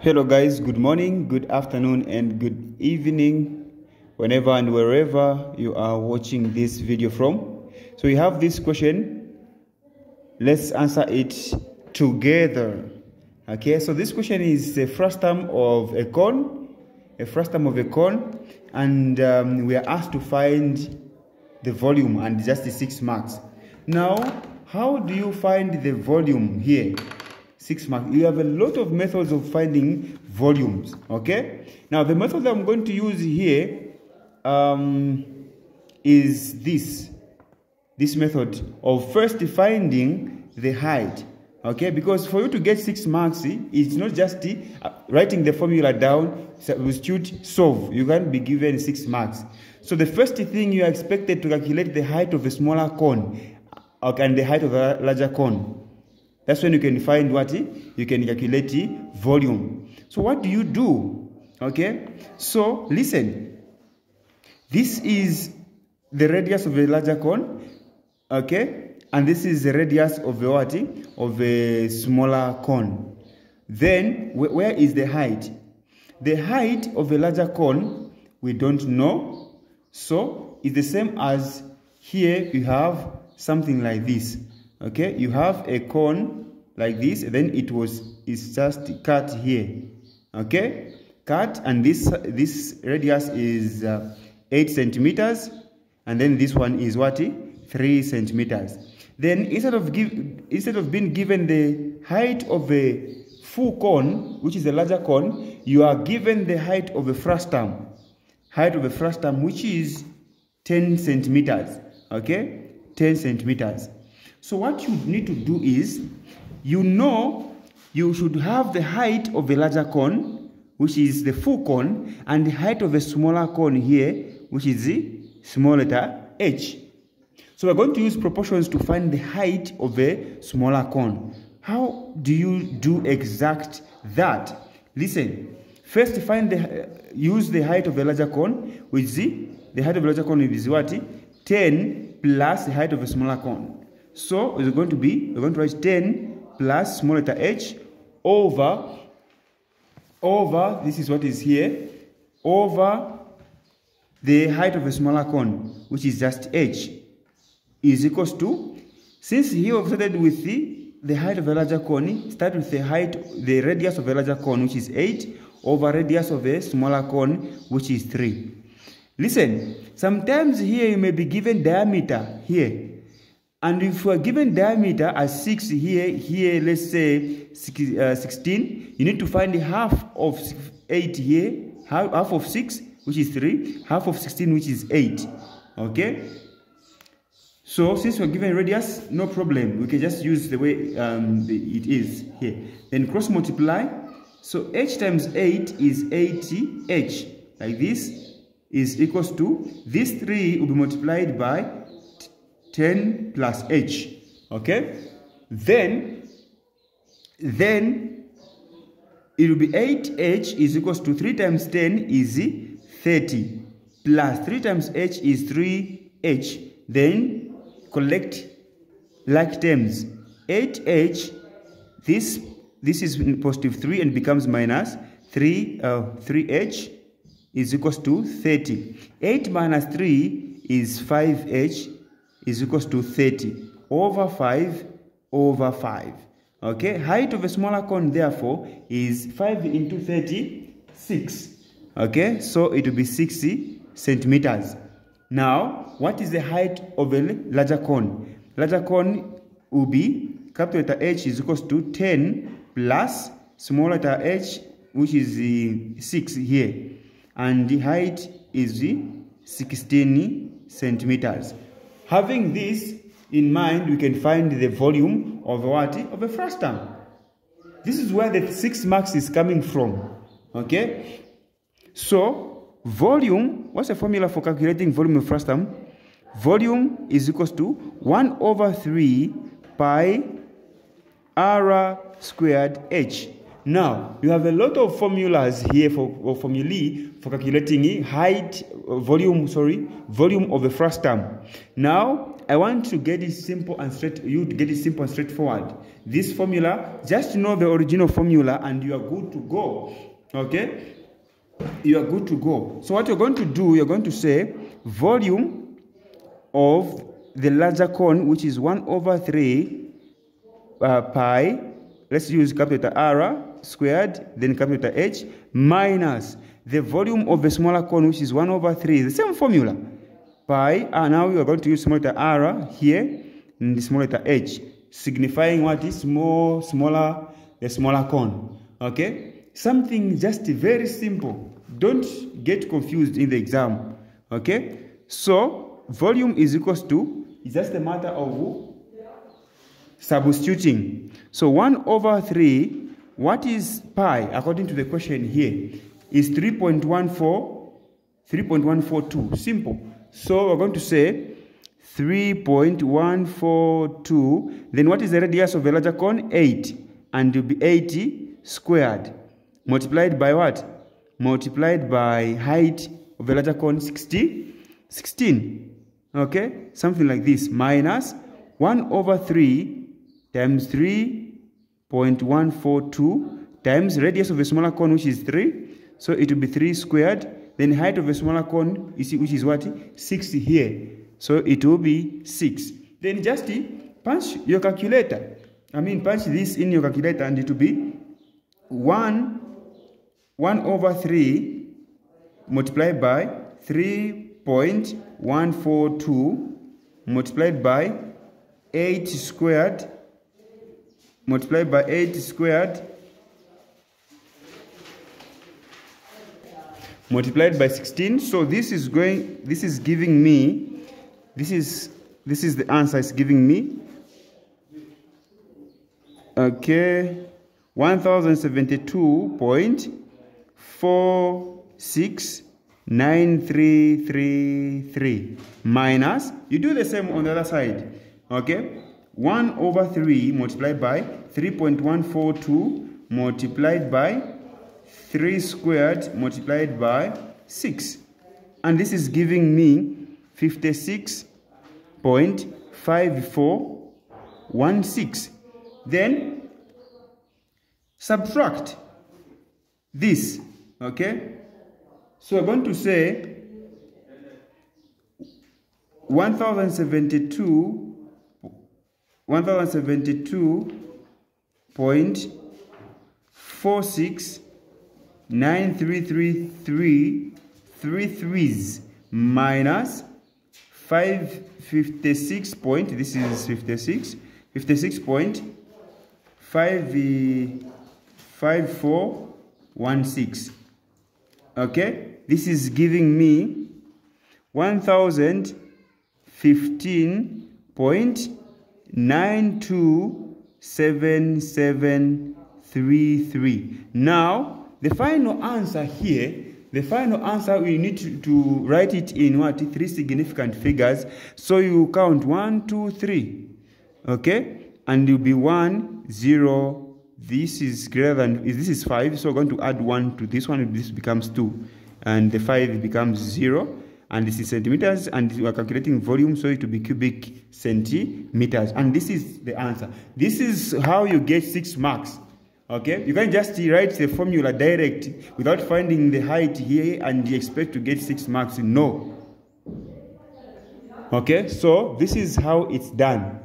Hello, guys. Good morning, good afternoon, and good evening, whenever and wherever you are watching this video from. So, we have this question. Let's answer it together. Okay, so this question is a frustum of a cone, a frustum of a cone, and um, we are asked to find the volume and just the six marks. Now, how do you find the volume here? Six marks. You have a lot of methods of finding volumes. Okay. Now, the method that I'm going to use here um, is this. This method of first finding the height. Okay, because for you to get six marks, it's not just uh, writing the formula down, substitute, solve. You can't be given six marks. So the first thing you are expected to calculate the height of a smaller cone okay, and the height of a larger cone. That's when you can find what? Eh, you can calculate eh, volume. So what do you do? Okay, so listen. This is the radius of a larger cone. Okay, and this is the radius of a what? Eh, of a smaller cone. Then where is the height? The height of a larger cone we don't know. So it's the same as here you have something like this okay you have a cone like this then it was it's just cut here. Okay cut and this this radius is uh, 8 centimeters and then this one is what? 3 centimeters. Then instead of give instead of being given the height of a full cone which is a larger cone you are given the height of a frustum. Height of a frustum which is 10 centimeters. Okay 10 centimeters. So what you need to do is, you know you should have the height of a larger cone, which is the full cone, and the height of a smaller cone here, which is the small letter h. So we're going to use proportions to find the height of a smaller cone. How do you do exact that? Listen, first find the, uh, use the height of a larger cone, which is the, the height of a larger cone is what? 10 plus the height of a smaller cone. So it's going to be, we're going to write 10 plus small letter h over, over, this is what is here, over the height of a smaller cone, which is just h, is equals to, since here we've started with the, the height of a larger cone, start with the height, the radius of a larger cone, which is 8, over radius of a smaller cone, which is 3. Listen, sometimes here you may be given diameter here. And if we're given diameter as 6 here, here let's say uh, 16, you need to find half of 8 here, half, of 6, which is 3, half of 16, which is 8. Okay? So since we're given radius, no problem. We can just use the way um, it is here. Then cross multiply. So h times 8 is 80h, like this is equals to this 3 will be multiplied by 10 plus h. Okay? Then then it will be 8h is equals to 3 times 10 is 30 plus 3 times h is 3h then collect like terms. 8h this this is positive 3 and becomes minus 3 uh, 3h is equals to 30. 8 minus 3 is 5h is equals to 30 over 5 over 5. Okay, height of a smaller cone therefore is 5 into 36. Okay, so it will be 60 centimeters. Now, what is the height of a larger cone? Larger cone will be capital letter H is equals to 10 plus small letter h, which is uh, 6 here and the height is 16 centimeters. Having this in mind, we can find the volume of what? Of a frustum. This is where the 6 marks is coming from. Okay? So, volume, what's the formula for calculating volume of frustum? Volume is equals to 1 over 3 pi r squared h. Now, you have a lot of formulas here for or formulae for calculating height, uh, volume, sorry, volume of the frustum. Now, I want to get it simple and straight, you to get it simple and straightforward. this formula just know the original formula and you are good to go okay you are good to go so what you're going to do you're going to say volume of the larger cone which is 1 over 3 uh, pi let's use capital r squared then capital h minus the volume of the smaller cone which is 1 over 3 the same formula. Pi and now we are going to use small letter r ah, here and the small letter h signifying what is small smaller the smaller cone okay? Something just very simple. Don't get confused in the exam okay? So volume is equals to it's just a matter of substituting. So 1 over 3 what is pi according to the question here is 3.14 3.142 simple. So we're going to say 3.142 then what is the radius of the larger cone? 8 and it will be 80 squared. Multiplied by what? Multiplied by height of the larger cone 60 16 okay? Something like this. Minus 1 over 3 times 3.142 times radius of the smaller cone which is 3 so it will be 3 squared. Then height of the smaller cone which is what? 60 here. So it will be 6 then just punch your calculator. I mean punch this in your calculator and it will be 1 1 over 3 multiplied by 3.142 multiplied by 8 squared multiplied by 8 squared multiplied by 16 so this is going this is giving me this is this is the answer it's giving me okay 1072. Four six nine three three three minus you do the same on the other side okay 1 over 3 multiplied by 3.142 multiplied by 3 squared multiplied by 6 and this is giving me 56.5416 then subtract this Okay? So we're going to say 1072 1072.46 9333 three threes minus 556 point this is 56 56 point 5 5 4 1 6 okay this is giving me 1015.927733 now the final answer here the final answer we need to, to write it in what? Three significant figures. So you count one two three. Okay? And you'll be one zero. This is greater than this is 5 so we're going to add 1 to this one. This becomes 2 and the 5 becomes 0 and this is centimeters and we are calculating volume so it will be cubic centimeters. And this is the answer. This is how you get 6 marks okay? You can just write the formula direct without finding the height here and you expect to get 6 marks. No. Okay so this is how it's done